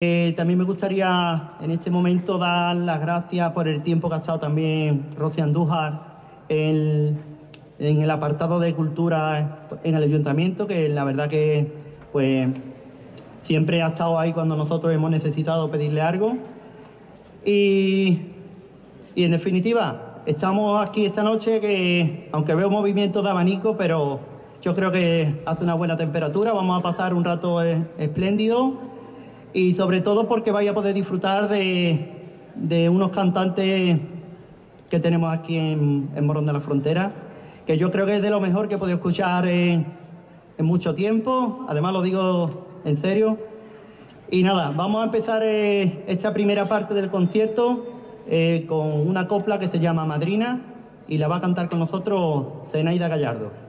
Eh, también me gustaría en este momento dar las gracias por el tiempo que ha estado también Rocío Andújar en, en el apartado de cultura en el ayuntamiento, que la verdad que pues siempre ha estado ahí cuando nosotros hemos necesitado pedirle algo. Y, y en definitiva, estamos aquí esta noche que, aunque veo movimientos de abanico, pero yo creo que hace una buena temperatura, vamos a pasar un rato eh, espléndido y sobre todo porque vaya a poder disfrutar de, unos cantantes que tenemos aquí en, Morón de la Frontera, que yo creo que es de lo mejor que he podido escuchar en, en mucho tiempo, además lo digo en serio. Y nada, vamos a empezar eh, esta primera parte del concierto eh, con una copla que se llama Madrina y la va a cantar con nosotros Zenaida Gallardo.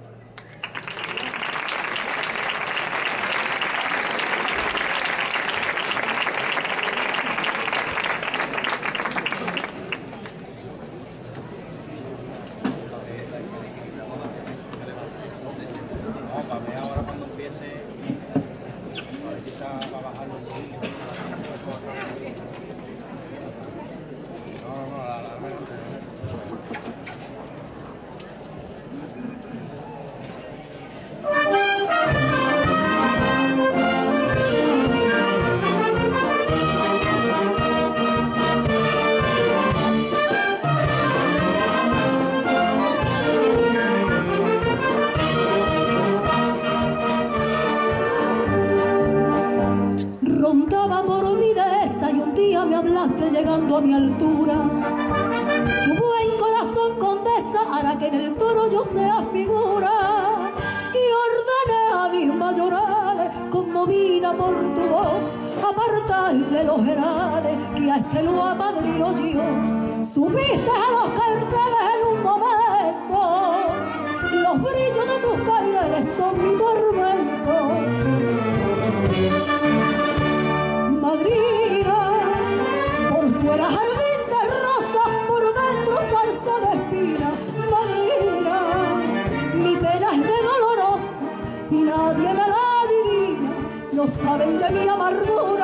Los herales que a este lo apadrino yo. Subiste a los carteles en un momento, los brillos de tus caireles son mi tormento. Madrina, fuera jardín de rosa, por dentro salsa de espina, madrina. Mi pena es de dolorosa y nadie me la adivina. No saben de mi amargura,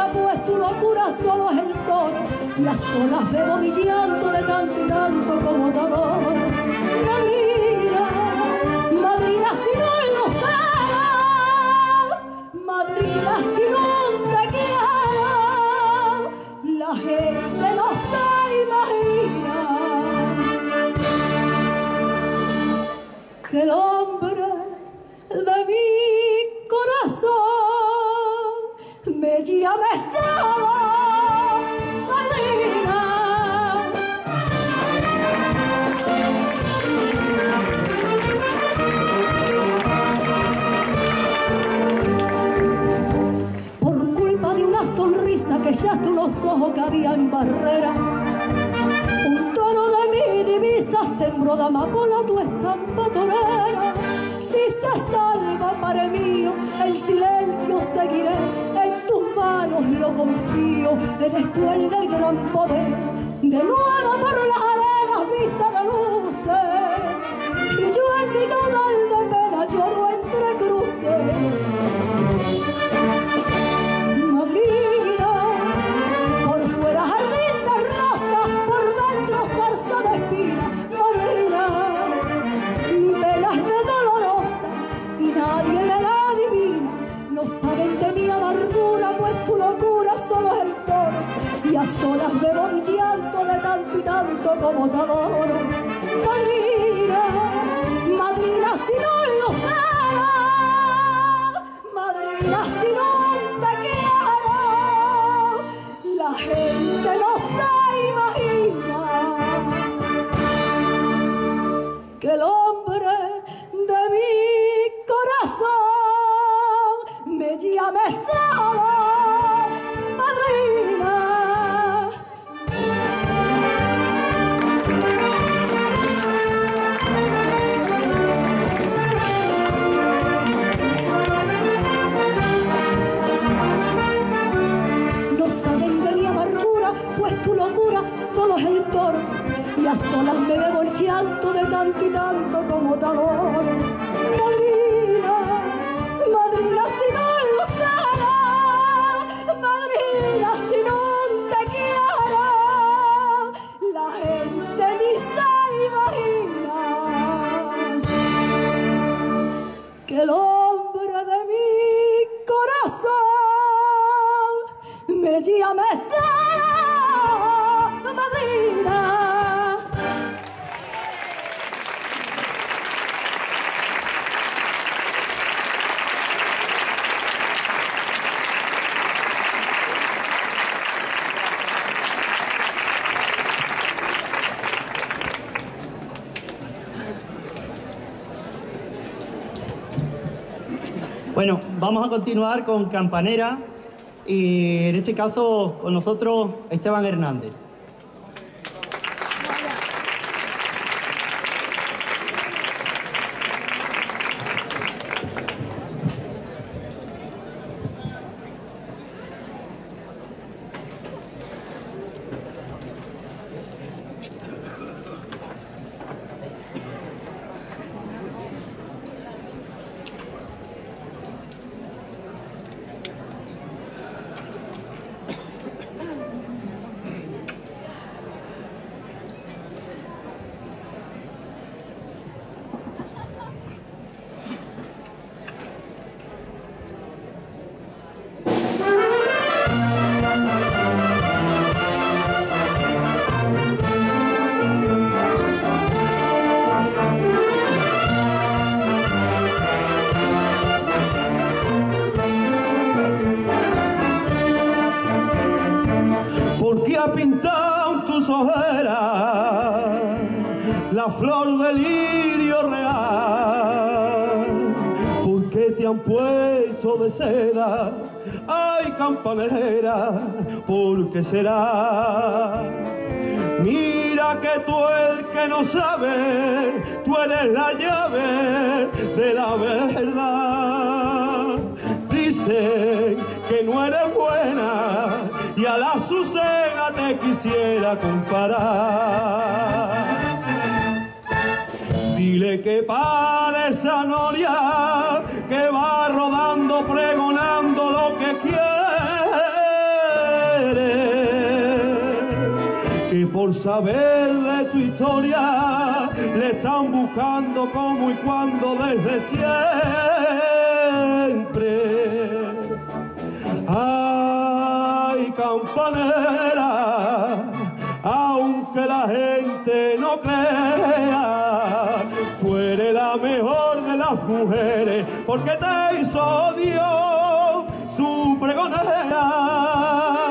tu locura solo es el toro. Y a solas bebo mi llanto de tanto y tanto como te un tono de mi divisa sembró de amapola tu estampa torera. Si se salva, padre mío, el silencio seguiré, en tus manos lo confío, eres tú el del gran poder. De nuevo por las y a solas bebo mi llanto de tanto y tanto como te adoro. Madrina, madrina, si no llanto de tanto y tanto como te adoro. Vamos a continuar con Campanera y en este caso con nosotros Esteban Hernández. Campanera, ¿por qué será? Mira que tú el que no sabe, tú eres la llave de la verdad. Dicen que no eres buena y a la Azucena te quisiera comparar. Dile que para esa noria que va rodando pregonando por saber de tu historia le están buscando como y cuando desde siempre. Ay, campanera, aunque la gente no crea, tú eres la mejor de las mujeres, porque te hizo Dios su pregonera.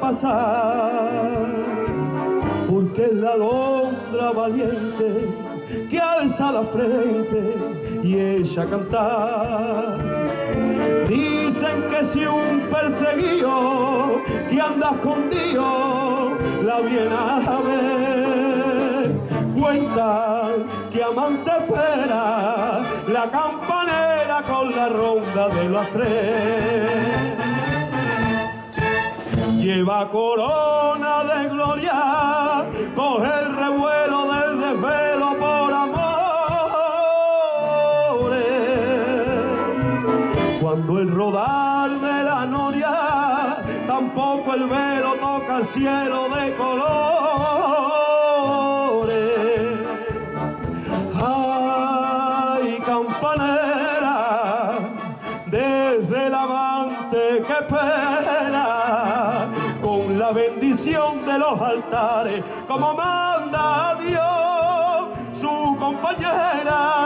Pasar, porque es la alondra valiente que alza la frente y echa a cantar. Dicen que si un perseguido que anda escondido la viene a ver, cuentan que amante espera la campanera con la ronda de las tres. Lleva corona de gloria, coge el revuelo del desvelo por amores. Cuando el rodar de la noria, tampoco el velo toca el cielo de colores. Como manda Dios su compañera.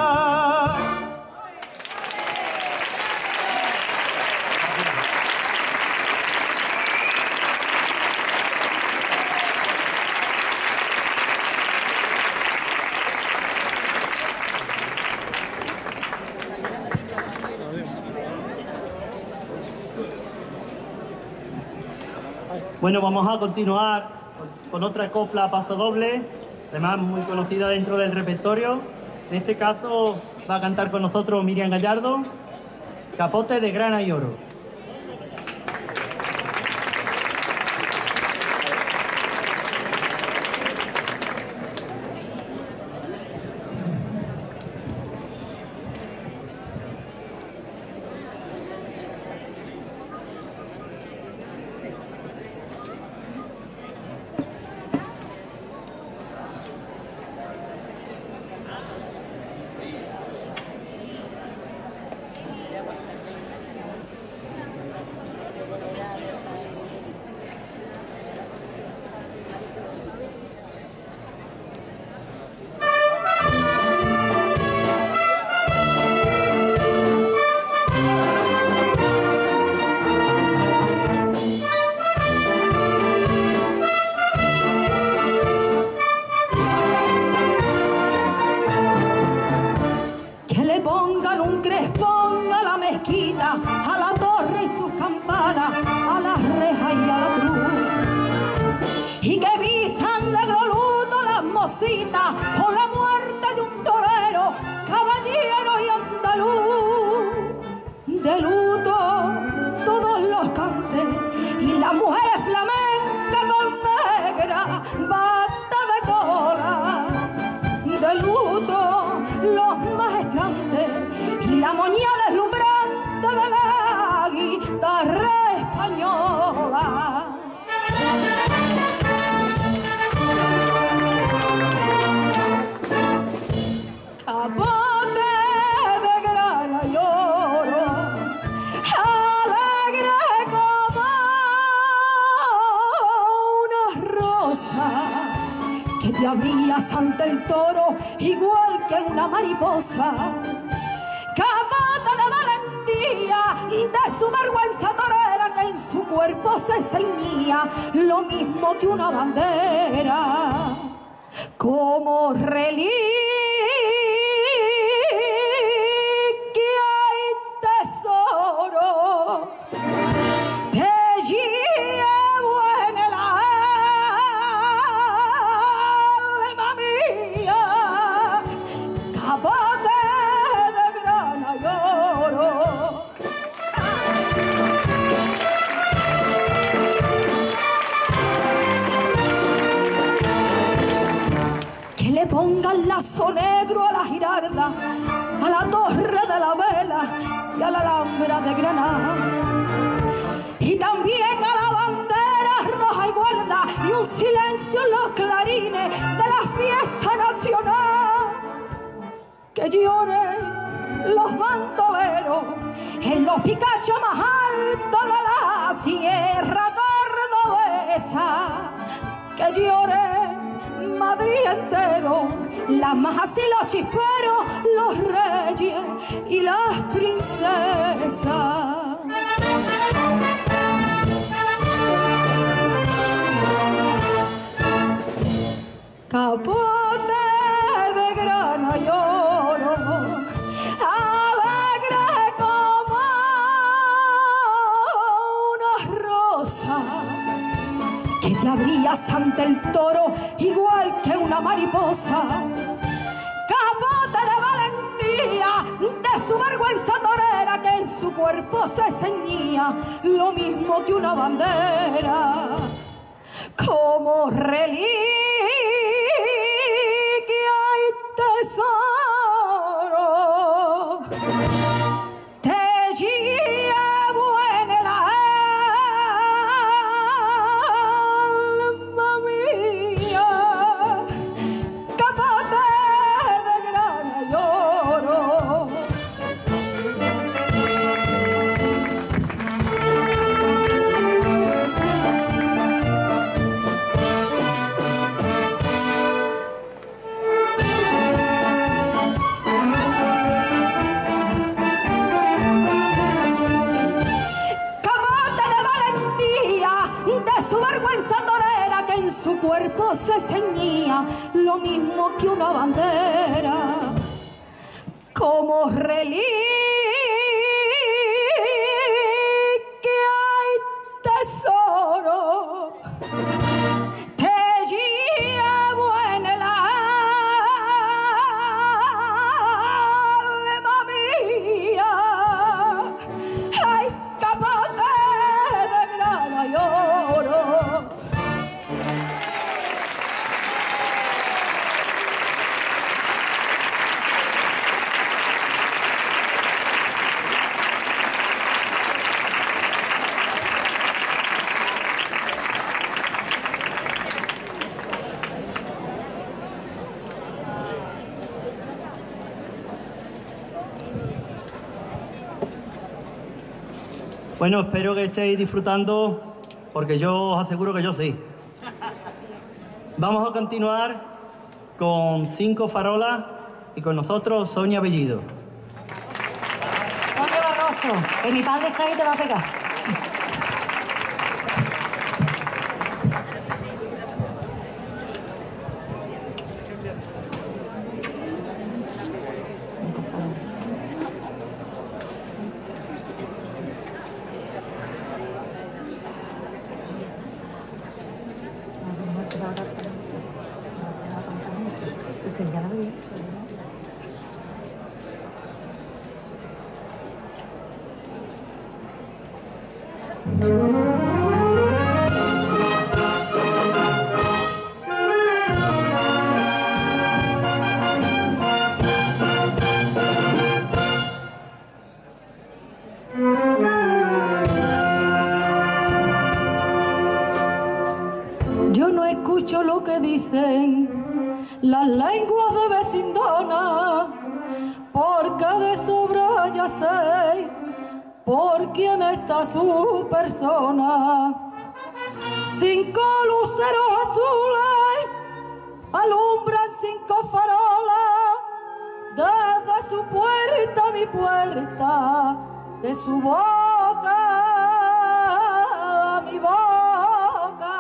Bueno, vamos a continuar con otra copla paso doble, además muy conocida dentro del repertorio. En este caso va a cantar con nosotros Miriam Gallardo, Capote de grana y oro. Crespón, a la mezquita, a la torre y sus campanas, a la reja y a la cruz. Y que vistan negro luto las mositas una mariposa. Capote de valentía, de su vergüenza torera que en su cuerpo se ceñía lo mismo que una bandera como reliquia Granada. Y también a la bandera roja y guarda y un silencio en los clarines de la fiesta nacional. Que lloren los bandoleros en los picachos más altos de la sierra cordobesa. Que llore Madrid entero, las majas y los chisperos, los reyes y las princesas. Capote ante el toro igual que una mariposa. Capote de valentía, de su vergüenza torera que en su cuerpo se ceñía lo mismo que una bandera. Como reliquia y tesoro. Bueno, espero que estéis disfrutando, porque yo os aseguro que yo sí. Vamos a continuar con cinco farolas y con nosotros Sonia Bellido. Oye, Barroso, que mi padre está ahí te va a pegar. Persona. Cinco luceros azules alumbran cinco farolas desde su puerta a mi puerta, de su boca a mi boca.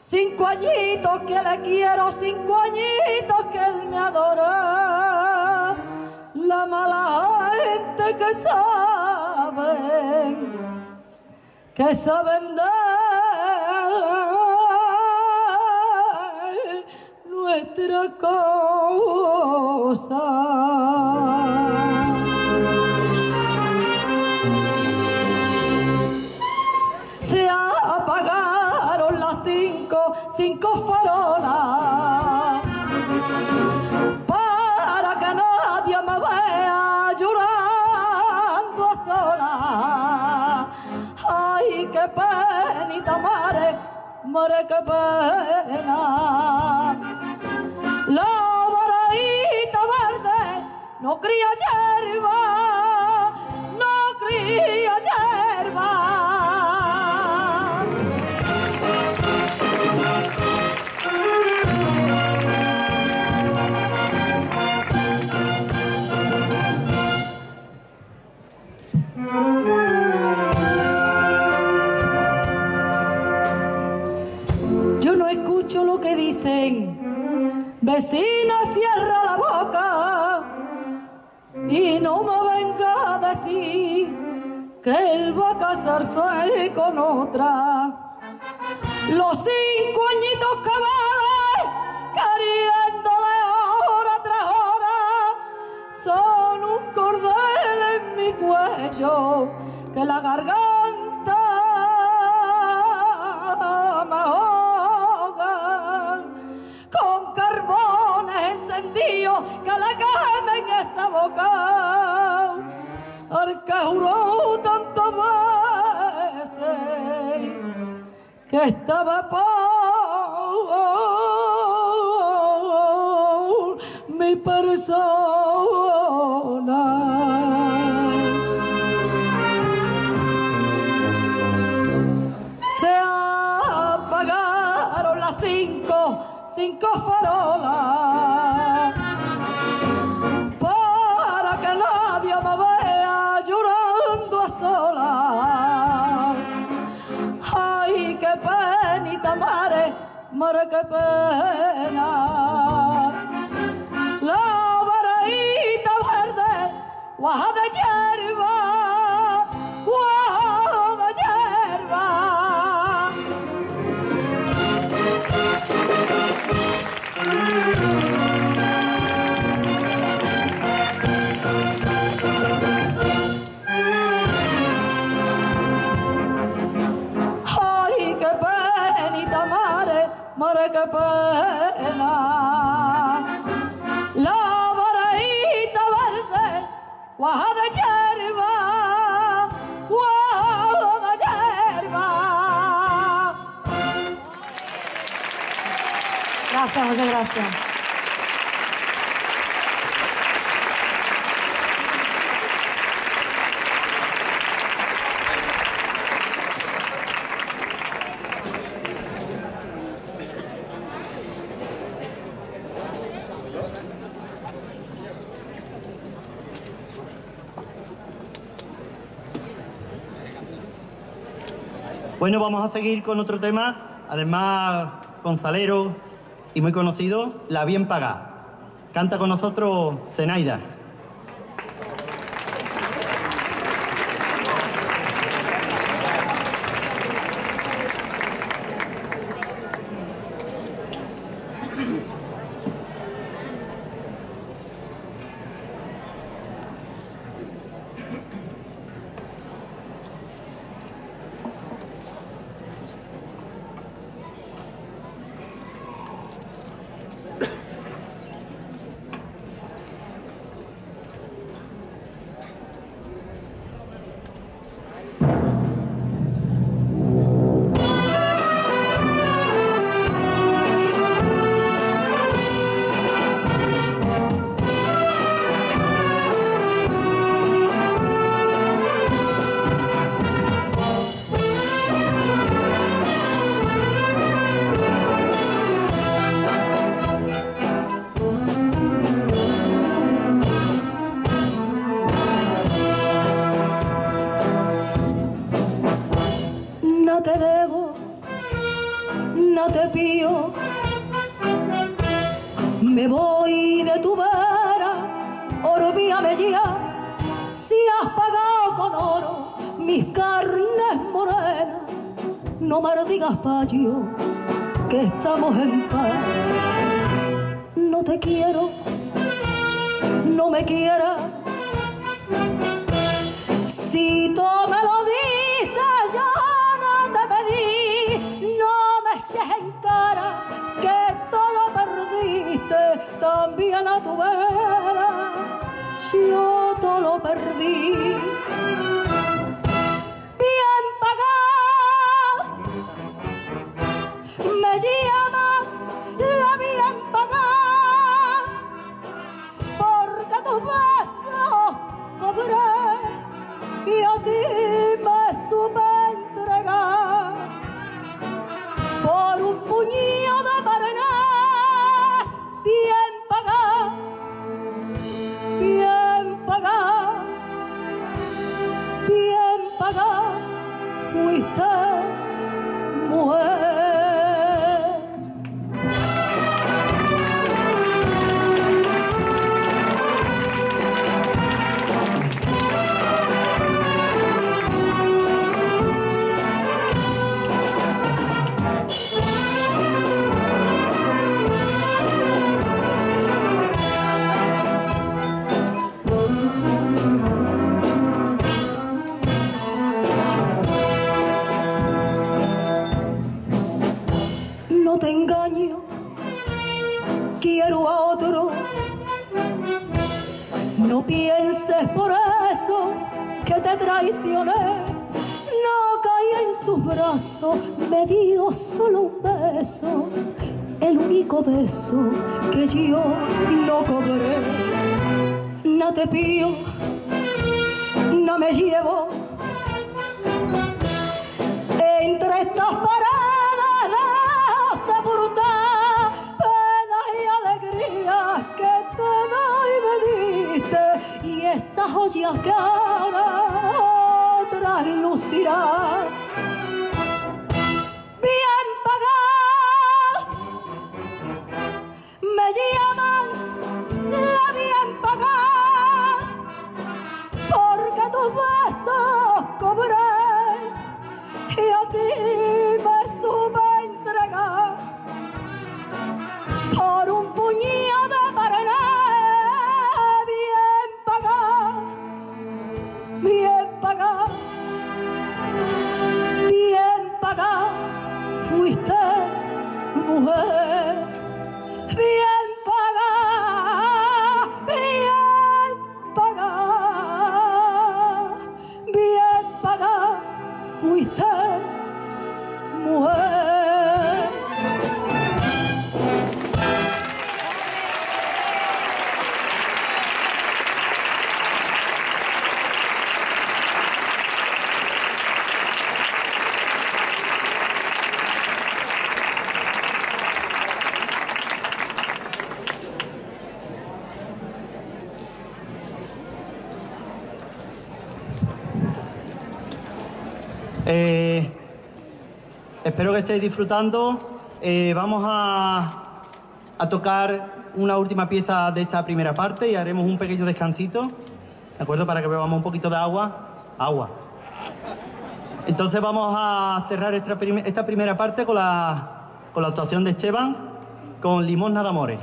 Cinco añitos que le quiero, cinco añitos que él me adora. La mala gente que saben, que saben de nuestra cosa. Mare, qué pena. La baraíta verde no cría que juró tantas veces que estaba por mi persona. Se apagaron las cinco, cinco mare, qué pena. La baraíta Bueno, vamos a seguir con otro tema, además gonzalero y muy conocido, La Bien Pagá. Canta con nosotros Zenaida. me voy de tu vera, orbíame ya, si has pagado con oro mis carnes morenas, no me digas payo que estamos en paz. No te quiero, no me quieras, y a ti pienses por eso que te traicioné. No caí en sus brazos, me dio solo un beso, el único beso que yo no cobré. No te pido, no me llevo joyas que ahora traslucirán bien pagadas me llaman la bien pagada porque tus besos cobré y a ti bien pagado, bien pagado, fuiste mujer, estéis disfrutando. Eh, vamos a, tocar una última pieza de esta primera parte y haremos un pequeño descansito, ¿de acuerdo? Para que bebamos un poquito de agua. Agua. Entonces vamos a cerrar esta, prim- esta primera parte con la, con la actuación de Esteban con Limosna de Amores.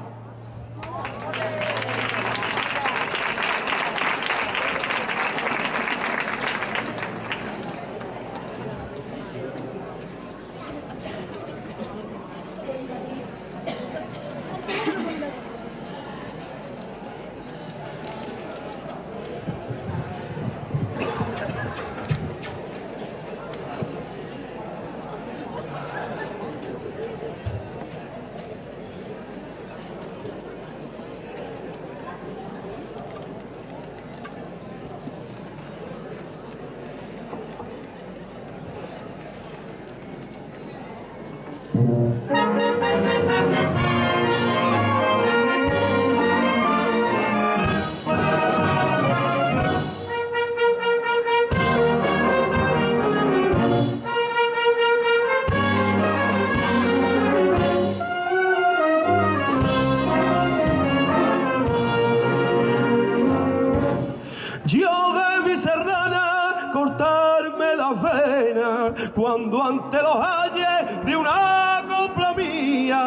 Ante los ayes de una copla mía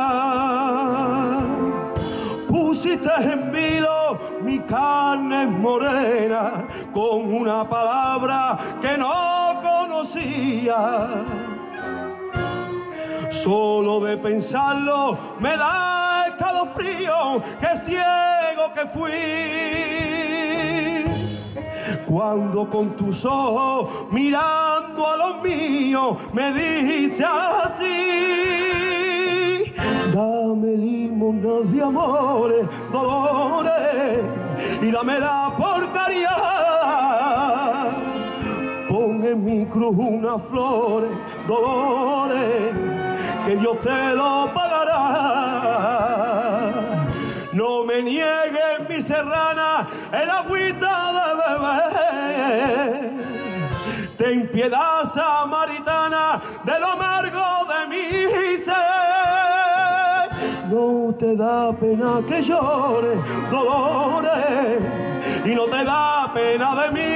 pusiste en vilo mi carne morena con una palabra que no conocía. Solo de pensarlo me da escalofrío, que ciego que fui. Cuando con tus ojos mirando a los míos me dijiste así, dame limosna de amores, dolores y dame la porcaria. Pon en mi cruz unas flores, dolores, que Dios te lo pagará. No me niegues mi serrana el agüita. Ten piedad, samaritana, de lo amargo de mi ser. No te da pena que llore, dolores, y no te da pena de mí.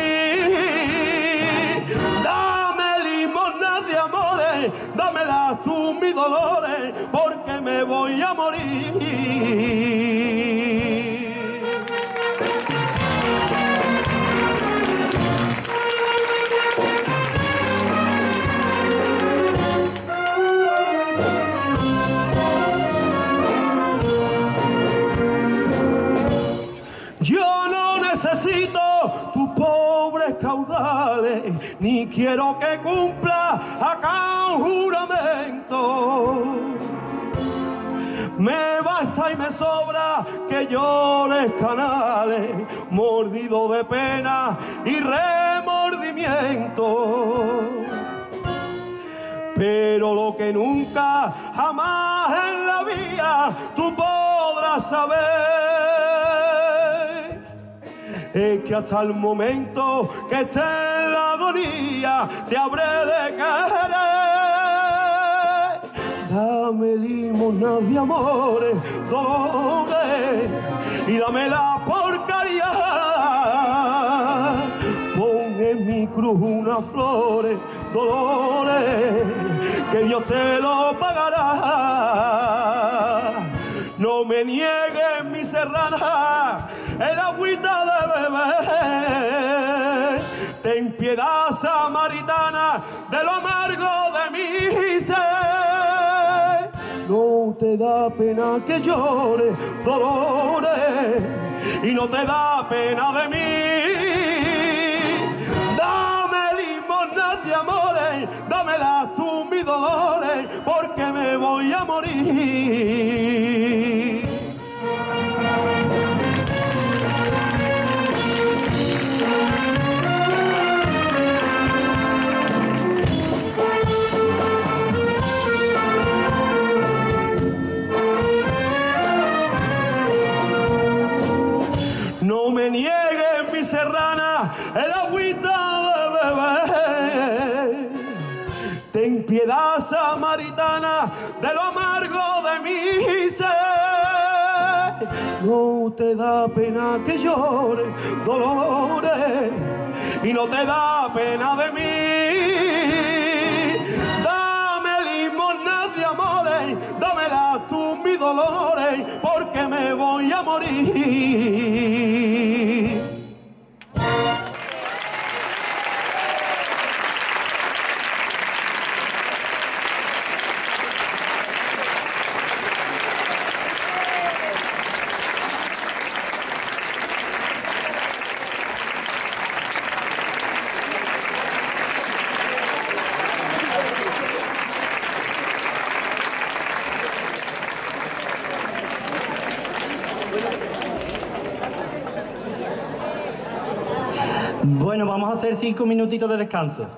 Dame limosna de amores, dámelas tú mis dolores, porque me voy a morir. Ni quiero que cumpla acá un juramento. Me basta y me sobra que llores canales, mordido de pena y remordimiento. Pero lo que nunca, jamás en la vida tú podrás saber es que hasta el momento que esté la agonía te habré de querer. Dame limosna de amores, dolores y dame la porcaria. Pon en mi cruz unas flores, dolores, que Dios te lo pagará. No me niegues mi serrana, el agüita de beber. Ten piedad, samaritana, de lo amargo de mi ser. No te da pena que llore, dolores, y no te da pena de mí. Dame limosna de amores, dámelas tú mis dolores, porque me voy a morir. Da pena que llore, dolores, y no te da pena de mí. Dame limosna de amores, dámela tú mis dolores, porque me voy a morir. 看着